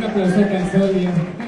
Un aplauso al Sodio.